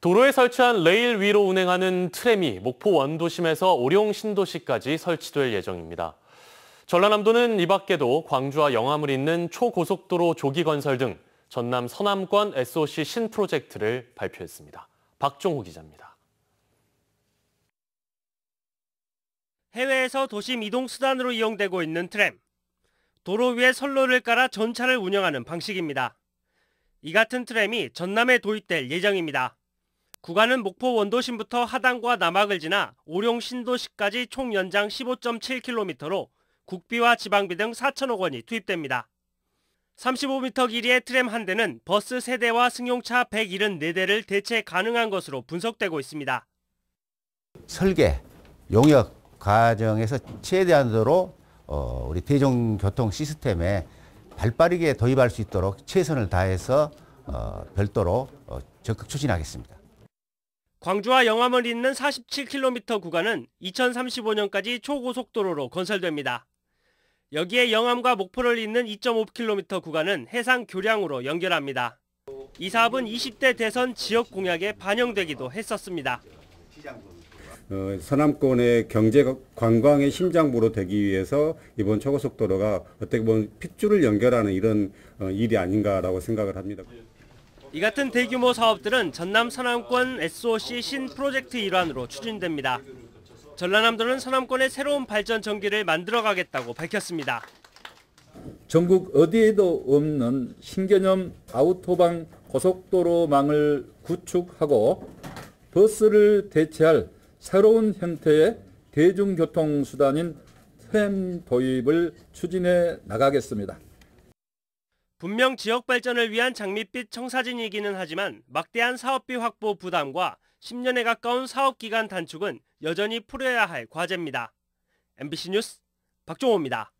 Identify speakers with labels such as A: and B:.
A: 도로에 설치한 레일 위로 운행하는 트램이 목포 원도심에서 오룡 신도시까지 설치될 예정입니다. 전라남도는 이 밖에도 광주와 영암을 잇는 초고속도로 조기 건설 등 전남 서남권 SOC 신 프로젝트를 발표했습니다. 박종호 기자입니다.
B: 해외에서 도심 이동 수단으로 이용되고 있는 트램. 도로 위에 선로를 깔아 전차를 운영하는 방식입니다. 이 같은 트램이 전남에 도입될 예정입니다. 구간은 목포 원도심부터 하당과 남학을 지나 오룡 신도시까지 총 연장 15.7km로 국비와 지방비 등 4천억 원이 투입됩니다. 35m 길이의 트램 한 대는 버스 세대와 승용차 174대를 대체 가능한 것으로 분석되고 있습니다.
C: 설계, 용역 과정에서 최대한으로 어, 우리 대중교통 시스템에 발빠르게 도입할 수 있도록 최선을 다해서 어, 별도로 어, 적극 추진하겠습니다.
B: 광주와 영암을 잇는 47km 구간은 2035년까지 초고속도로로 건설됩니다. 여기에 영암과 목포를 잇는 2.5km 구간은 해상 교량으로 연결합니다. 이 사업은 20대 대선 지역 공약에 반영되기도 했었습니다.
D: 어, 서남권의 경제 관광의 심장부로 되기 위해서 이번 초고속도로가 어떻게 보면 핏줄을 연결하는 이런 어, 일이 아닌가라고 생각을 합니다.
B: 이 같은 대규모 사업들은 전남 서남권 SOC 신 프로젝트 일환으로 추진됩니다. 전라남도는 서남권의 새로운 발전 전기를 만들어가겠다고 밝혔습니다.
E: 전국 어디에도 없는 신개념 아우토방 고속도로망을 구축하고 버스를 대체할 새로운 형태의 대중교통수단인 트램 도입을 추진해 나가겠습니다.
B: 분명 지역 발전을 위한 장밋빛 청사진이기는 하지만 막대한 사업비 확보 부담과 10년에 가까운 사업 기간 단축은 여전히 풀어야 할 과제입니다. MBC 뉴스 박종호입니다.